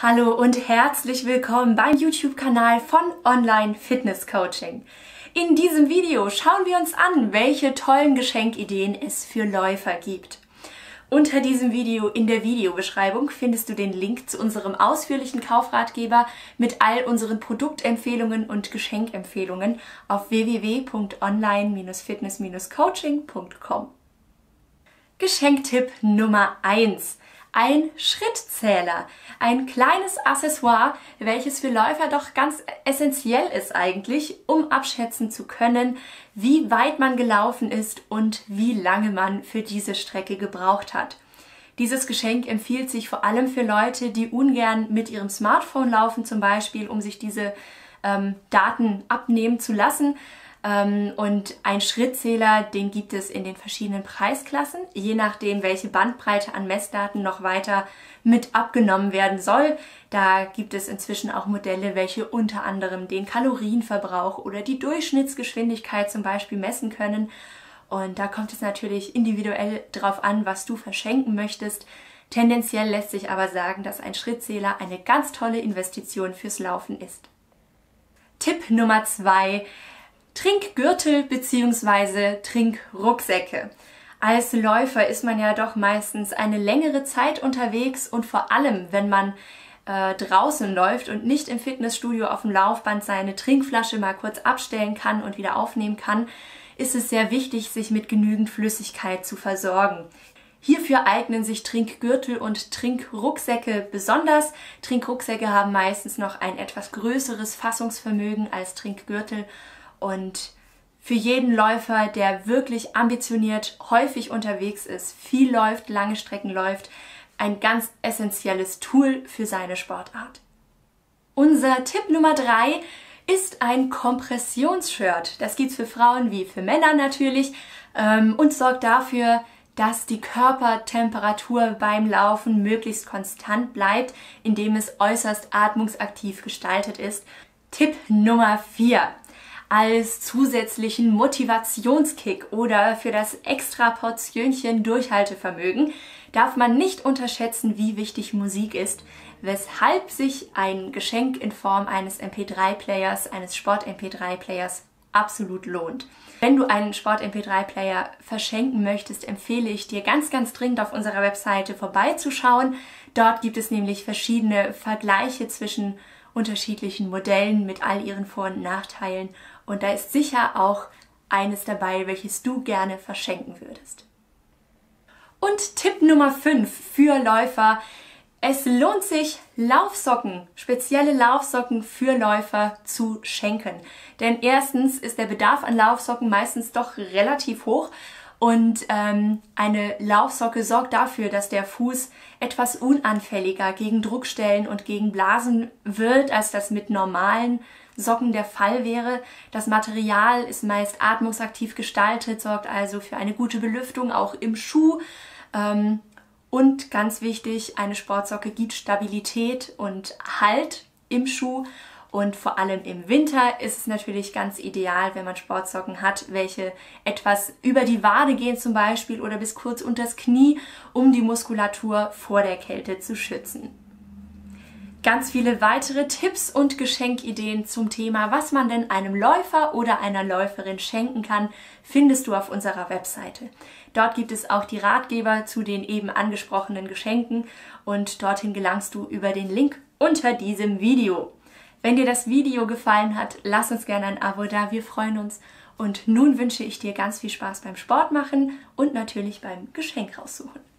Hallo und herzlich willkommen beim YouTube-Kanal von Online Fitness Coaching. In diesem Video schauen wir uns an, welche tollen Geschenkideen es für Läufer gibt. Unter diesem Video in der Videobeschreibung findest du den Link zu unserem ausführlichen Kaufratgeber mit all unseren Produktempfehlungen und Geschenkempfehlungen auf www.online-fitness-coaching.com. Geschenktipp Nummer 1 ein Schrittzähler, ein kleines Accessoire, welches für Läufer doch ganz essentiell ist eigentlich, um abschätzen zu können, wie weit man gelaufen ist und wie lange man für diese Strecke gebraucht hat. Dieses Geschenk empfiehlt sich vor allem für Leute, die ungern mit ihrem Smartphone laufen, zum Beispiel, um sich diese ähm, Daten abnehmen zu lassen, und ein Schrittzähler, den gibt es in den verschiedenen Preisklassen, je nachdem, welche Bandbreite an Messdaten noch weiter mit abgenommen werden soll. Da gibt es inzwischen auch Modelle, welche unter anderem den Kalorienverbrauch oder die Durchschnittsgeschwindigkeit zum Beispiel messen können. Und da kommt es natürlich individuell drauf an, was du verschenken möchtest. Tendenziell lässt sich aber sagen, dass ein Schrittzähler eine ganz tolle Investition fürs Laufen ist. Tipp Nummer zwei Trinkgürtel bzw. Trinkrucksäcke. Als Läufer ist man ja doch meistens eine längere Zeit unterwegs und vor allem, wenn man äh, draußen läuft und nicht im Fitnessstudio auf dem Laufband seine Trinkflasche mal kurz abstellen kann und wieder aufnehmen kann, ist es sehr wichtig, sich mit genügend Flüssigkeit zu versorgen. Hierfür eignen sich Trinkgürtel und Trinkrucksäcke besonders. Trinkrucksäcke haben meistens noch ein etwas größeres Fassungsvermögen als Trinkgürtel und für jeden Läufer, der wirklich ambitioniert häufig unterwegs ist, viel läuft, lange Strecken läuft, ein ganz essentielles Tool für seine Sportart. Unser Tipp Nummer drei ist ein Kompressionsshirt. Das gibt's für Frauen wie für Männer natürlich ähm, und sorgt dafür, dass die Körpertemperatur beim Laufen möglichst konstant bleibt, indem es äußerst atmungsaktiv gestaltet ist. Tipp Nummer vier als zusätzlichen Motivationskick oder für das extra Portionchen Durchhaltevermögen darf man nicht unterschätzen, wie wichtig Musik ist, weshalb sich ein Geschenk in Form eines MP3-Players, eines Sport-MP3-Players absolut lohnt. Wenn du einen Sport-MP3-Player verschenken möchtest, empfehle ich dir ganz, ganz dringend auf unserer Webseite vorbeizuschauen. Dort gibt es nämlich verschiedene Vergleiche zwischen unterschiedlichen Modellen mit all ihren Vor- und Nachteilen und da ist sicher auch eines dabei, welches du gerne verschenken würdest. Und Tipp Nummer 5 für Läufer. Es lohnt sich, Laufsocken, spezielle Laufsocken für Läufer zu schenken. Denn erstens ist der Bedarf an Laufsocken meistens doch relativ hoch und ähm, eine Laufsocke sorgt dafür, dass der Fuß etwas unanfälliger gegen Druckstellen und gegen Blasen wird, als das mit normalen Socken der Fall wäre. Das Material ist meist atmungsaktiv gestaltet, sorgt also für eine gute Belüftung auch im Schuh. Ähm, und ganz wichtig, eine Sportsocke gibt Stabilität und Halt im Schuh und vor allem im Winter ist es natürlich ganz ideal, wenn man Sportsocken hat, welche etwas über die Wade gehen zum Beispiel oder bis kurz unters Knie, um die Muskulatur vor der Kälte zu schützen. Ganz viele weitere Tipps und Geschenkideen zum Thema, was man denn einem Läufer oder einer Läuferin schenken kann, findest du auf unserer Webseite. Dort gibt es auch die Ratgeber zu den eben angesprochenen Geschenken und dorthin gelangst du über den Link unter diesem Video. Wenn dir das Video gefallen hat, lass uns gerne ein Abo da, wir freuen uns. Und nun wünsche ich dir ganz viel Spaß beim Sport machen und natürlich beim Geschenk raussuchen.